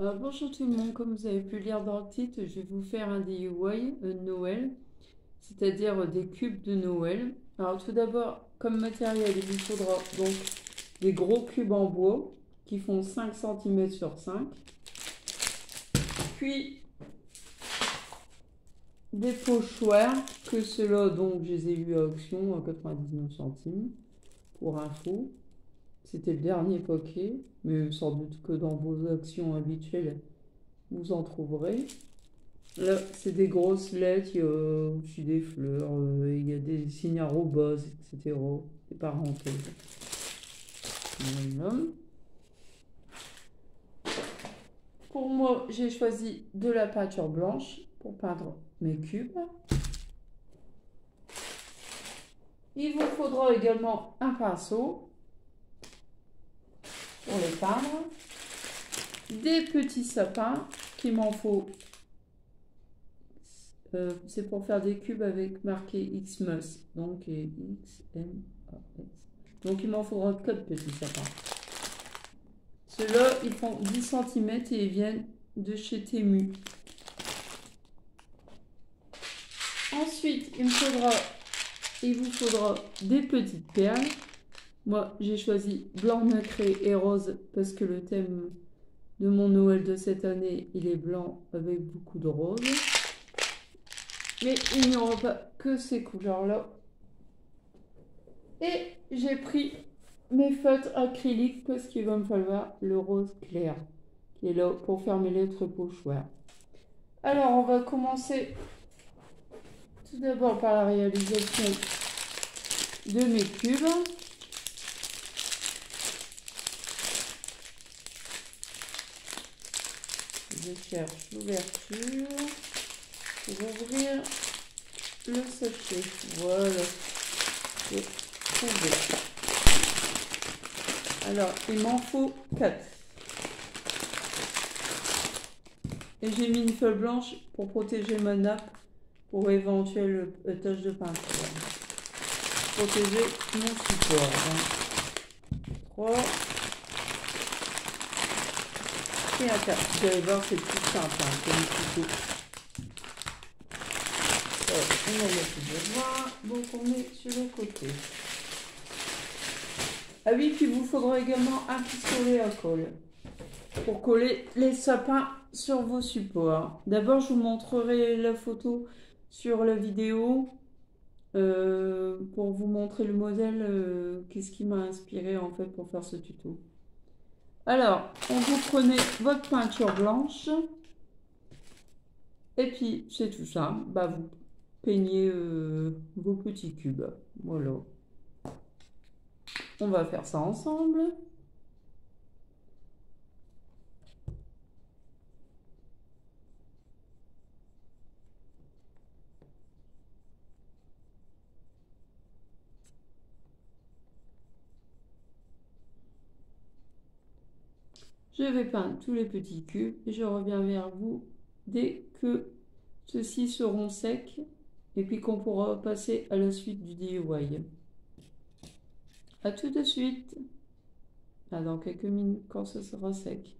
Euh, bonjour tout le monde, comme vous avez pu lire dans le titre, je vais vous faire un DIY euh, Noël, c'est-à-dire des cubes de Noël. Alors tout d'abord, comme matériel, il vous faudra donc des gros cubes en bois qui font 5 cm sur 5. Puis des pochoirs, que ceux-là, donc je les ai eu à auction à 99 centimes pour info. C'était le dernier paquet, mais sans doute que dans vos actions habituelles, vous en trouverez. Là, c'est des grosses lettres, il y a aussi des fleurs, euh, il y a des signes arrobas, etc. Des parenthèses. Pour moi, j'ai choisi de la peinture blanche pour peindre mes cubes. Il vous faudra également un pinceau Des petits sapins qu'il m'en faut. Euh, c'est pour faire des cubes avec marqué Xmas. Donc X, M. Donc il m'en faudra 4 petits sapins. Ceux-là, ils font 10 cm et ils viennent de chez Temu. Ensuite, il me faudra, il vous faudra des petites perles. Moi, j'ai choisi blanc nacré et rose parce que le thème de mon Noël de cette année, il est blanc avec beaucoup de rose. Mais il n'y aura pas que ces couleurs-là. Et j'ai pris mes feutres acryliques parce qu'il va me falloir le rose clair qui est là pour faire mes lettres pochoirs. Alors, on va commencer tout d'abord par la réalisation de mes cubes. je l'ouverture pour ouvrir le sachet. Voilà, j'ai trouvé. Alors, il m'en faut 4. Et j'ai mis une feuille blanche pour protéger ma nappe pour éventuelles taches de peinture. Protéger mon support. 3. Vous allez voir, c'est tout simple, hein, on mettre le voir. Donc, on est sur le côté. Ah oui, puis vous faudra également un pistolet à colle pour coller les sapins sur vos supports. D'abord, je vous montrerai la photo sur la vidéo euh, pour vous montrer le modèle, euh, qu'est-ce qui m'a inspiré en fait pour faire ce tuto. Alors, on vous prenez votre peinture blanche. Et puis, c'est tout ça. Bah, vous peignez euh, vos petits cubes. Voilà. On va faire ça ensemble. Je vais peindre tous les petits cubes et je reviens vers vous dès que ceux-ci seront secs et puis qu'on pourra passer à la suite du DIY. A tout de suite. Dans quelques minutes quand ce sera sec.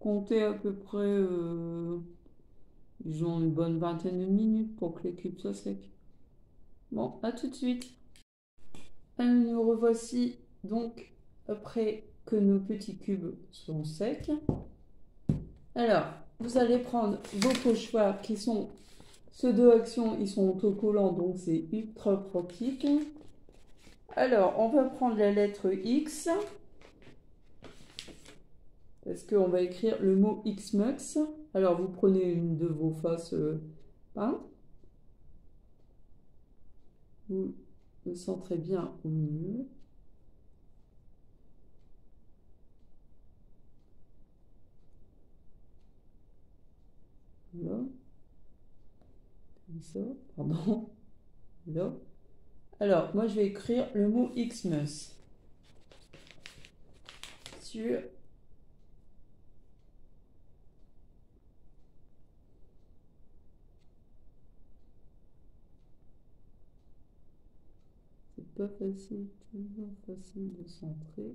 Comptez à peu près, euh, une bonne vingtaine de minutes pour que les cubes soient secs. Bon, à tout de suite. nous revoici donc après que nos petits cubes sont secs. Alors, vous allez prendre vos pochoirs qui sont ceux de Action, ils sont autocollants, donc c'est ultra pratique. Alors, on va prendre la lettre X. Parce qu'on va écrire le mot Xmux? Alors, vous prenez une de vos faces euh, peintes. Vous le centrez bien au milieu. Là, comme ça, pardon, là. Alors, moi, je vais écrire le mot Xmas sur C'est pas facile, toujours facile de centrer.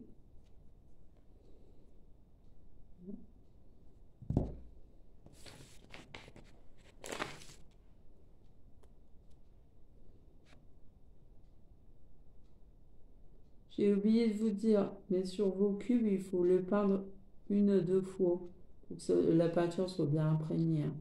J'ai oublié de vous dire, mais sur vos cubes, il faut le peindre une ou deux fois pour que la peinture soit bien imprégnée. Hein.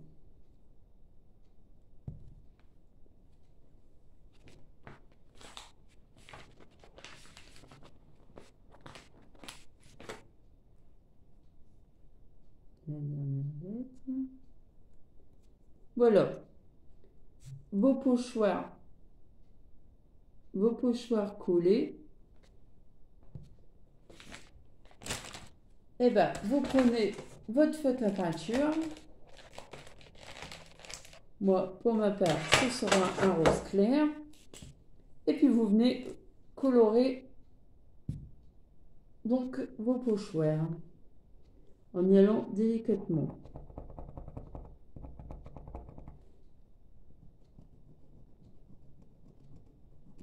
Voilà. Vos pochoirs. Vos pochoirs collés. Et eh bien, vous prenez votre feutre à peinture. Moi, pour ma part, ce sera un rose clair. Et puis, vous venez colorer donc vos pochoirs en y allant délicatement.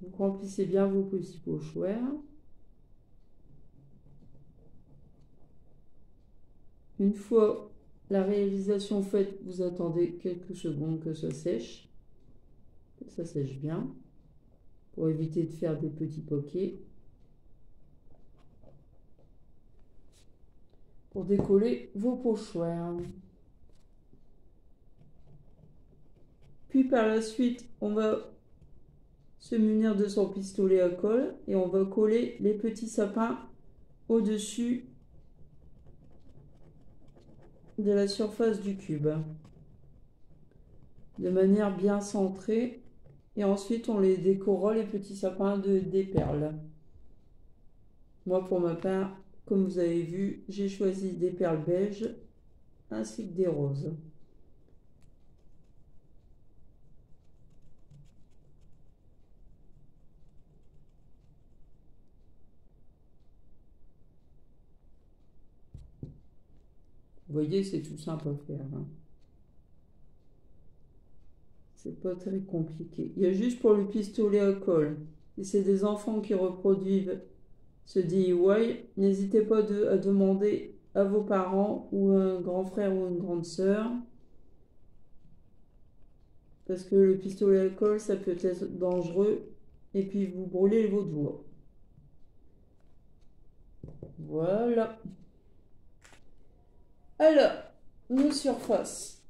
Donc remplissez bien vos petits pochoirs. Une fois la réalisation faite, vous attendez quelques secondes que ça sèche. Que ça sèche bien. Pour éviter de faire des petits poquets. Pour décoller vos pochoirs. Puis par la suite, on va se munir de son pistolet à colle et on va coller les petits sapins au-dessus de la surface du cube de manière bien centrée et ensuite on les décorera les petits sapins de des perles. Moi pour ma part comme vous avez vu j'ai choisi des perles beiges ainsi que des roses Vous voyez, c'est tout simple à faire. Hein. C'est pas très compliqué. Il y a juste pour le pistolet à colle. Si c'est des enfants qui reproduisent ce DIY, n'hésitez pas à demander à vos parents ou un grand frère ou une grande sœur. Parce que le pistolet à colle, ça peut être dangereux. Et puis vous brûlez vos doigts. Voilà. Alors, nos surfaces.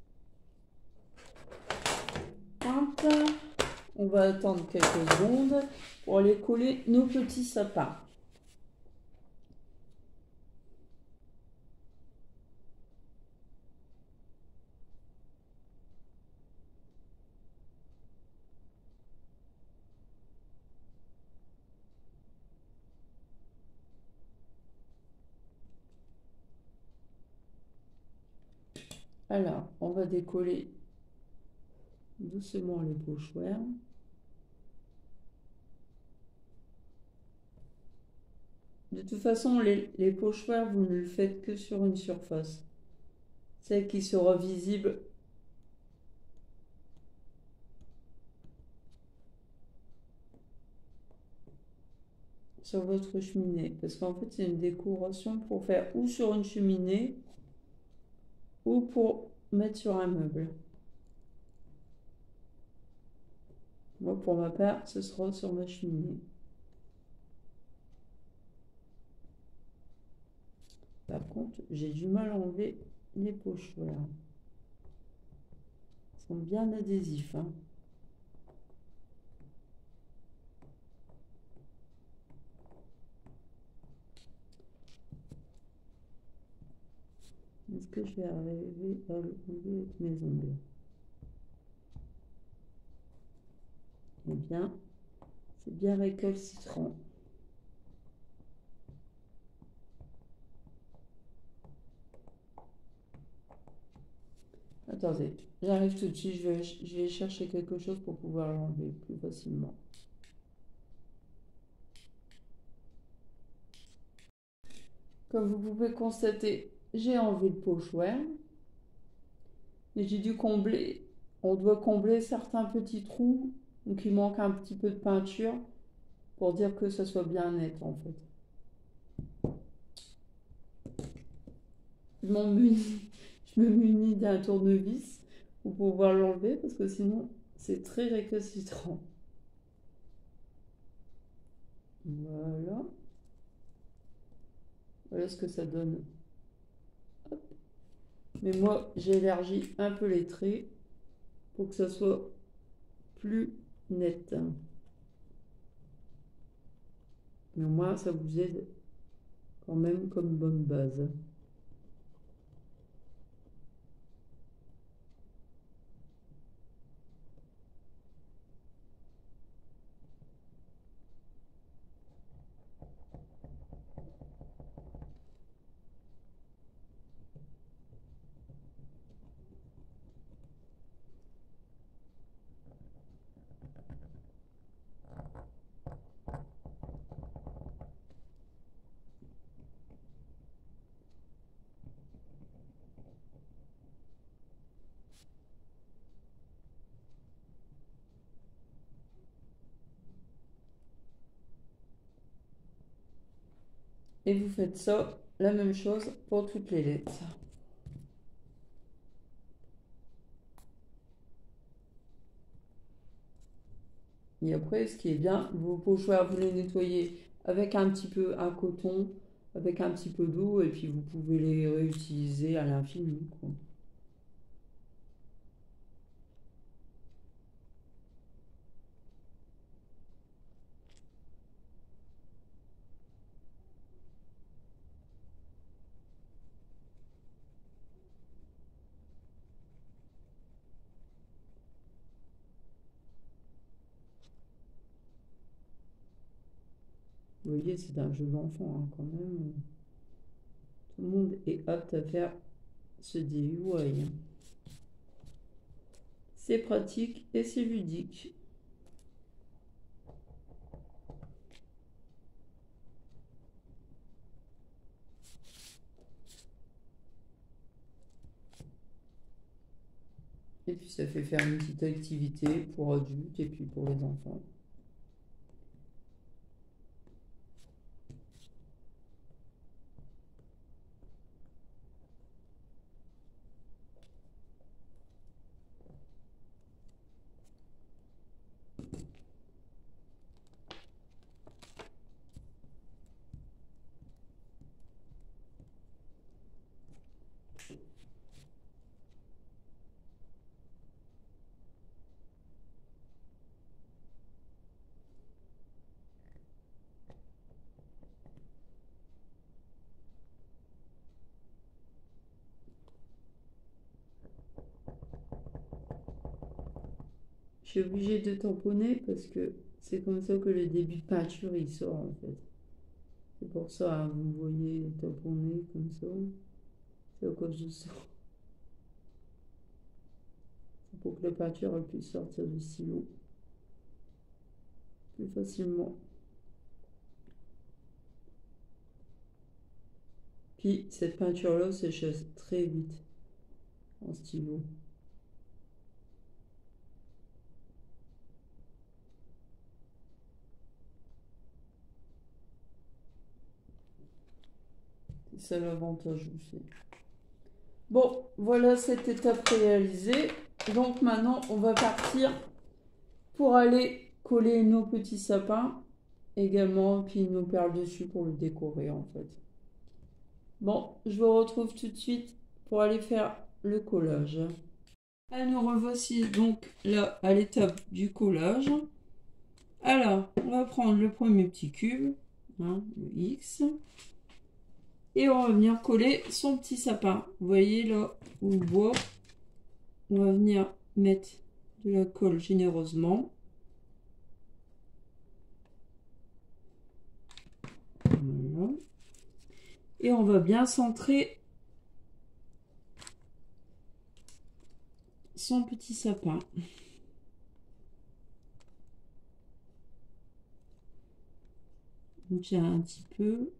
On va attendre quelques secondes pour aller coller nos petits sapins. Alors, on va décoller doucement les pochoirs. De toute façon, les, les pochoirs, vous ne le faites que sur une surface. Celle qui sera visible sur votre cheminée. Parce qu'en fait, c'est une décoration pour faire ou sur une cheminée ou pour mettre sur un meuble. Moi, pour ma part, ce sera sur ma cheminée. Par contre, j'ai du mal à enlever les poches. Ils sont bien adhésifs. Hein. Est-ce que je vais arriver à avec mes ongles Eh bien, c'est bien récalcitrant. Attendez, j'arrive tout de suite, je vais, je vais chercher quelque chose pour pouvoir l'enlever plus facilement. Comme vous pouvez constater, j'ai enlevé le pochoir. Mais j'ai dû combler. On doit combler certains petits trous. Donc il manque un petit peu de peinture pour dire que ça soit bien net en fait. Je, me munis d'un tournevis pour pouvoir l'enlever parce que sinon c'est très récalcitrant. Voilà. Voilà ce que ça donne. Mais moi, j'ai élargi un peu les traits pour que ça soit plus net. Mais au moins, ça vous aide quand même comme bonne base. Et vous faites ça, la même chose pour toutes les lettres. Et après, ce qui est bien, vos pochoirs, vous les nettoyez avec un petit peu un coton, avec un petit peu d'eau, et puis vous pouvez les réutiliser à l'infini. Vous voyez, c'est un jeu d'enfant hein, quand même. Tout le monde est apte à faire ce DIY. C'est pratique et c'est ludique. Et puis ça fait faire une petite activité pour adultes et puis pour les enfants. Suis obligée de tamponner parce que c'est comme ça que le début de peinture il sort en fait. C'est pour ça, vous voyez tamponner comme ça. C'est à cause de ça. C'est pour que la peinture puisse sortir du stylo plus facilement. Puis cette peinture-là sèche très vite en stylo. C'est l'avantage aussi. Bon, voilà cette étape réalisée. Donc maintenant, on va partir pour aller coller nos petits sapins également, puis nos perles dessus pour le décorer en fait. Bon, je vous retrouve tout de suite pour aller faire le collage. Alors, nous revoici donc là à l'étape du collage. Alors, on va prendre le premier petit cube, hein, le X. Et on va venir coller son petit sapin. Vous voyez là où le bois. On va venir mettre de la colle généreusement. Et on va bien centrer son petit sapin. Donc un petit peu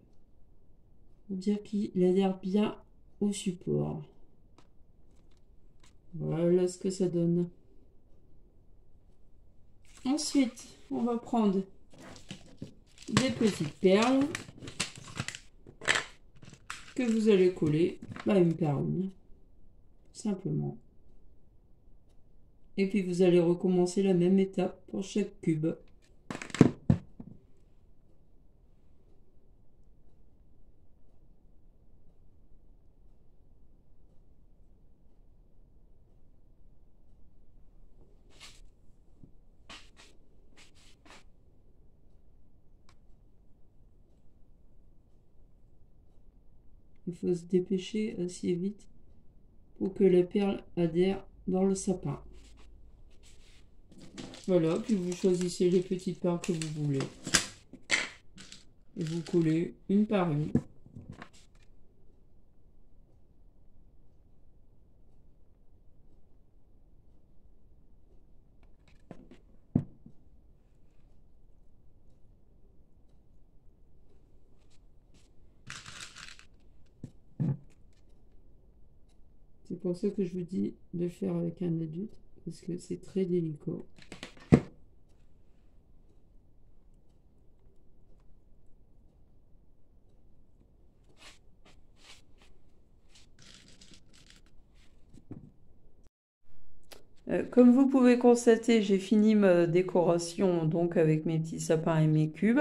pour dire qu'il adhère bien au support. Voilà ce que ça donne. Ensuite, on va prendre des petites perles que vous allez coller à une perle, simplement. Et puis vous allez recommencer la même étape pour chaque cube. Il faut se dépêcher assez vite pour que la perle adhère dans le sapin. Voilà, puis vous choisissez les petites perles que vous voulez. Et vous collez une par une. C'est pour ça que je vous dis de faire avec un adulte, parce que c'est très délicat. Euh, comme vous pouvez constater, j'ai fini ma décoration donc avec mes petits sapins et mes cubes.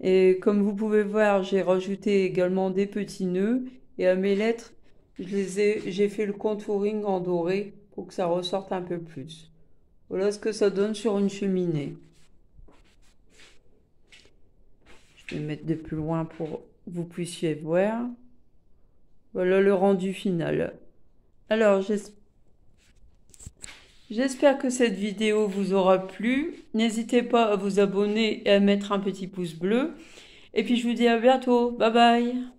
Et comme vous pouvez voir, j'ai rajouté également des petits nœuds. Et à mes lettres, j'ai fait le contouring en doré pour que ça ressorte un peu plus. Voilà ce que ça donne sur une cheminée. Je vais mettre de plus loin pour que vous puissiez voir. Voilà le rendu final. Alors, j'espère que cette vidéo vous aura plu. N'hésitez pas à vous abonner et à mettre un petit pouce bleu. Et puis, je vous dis à bientôt. Bye bye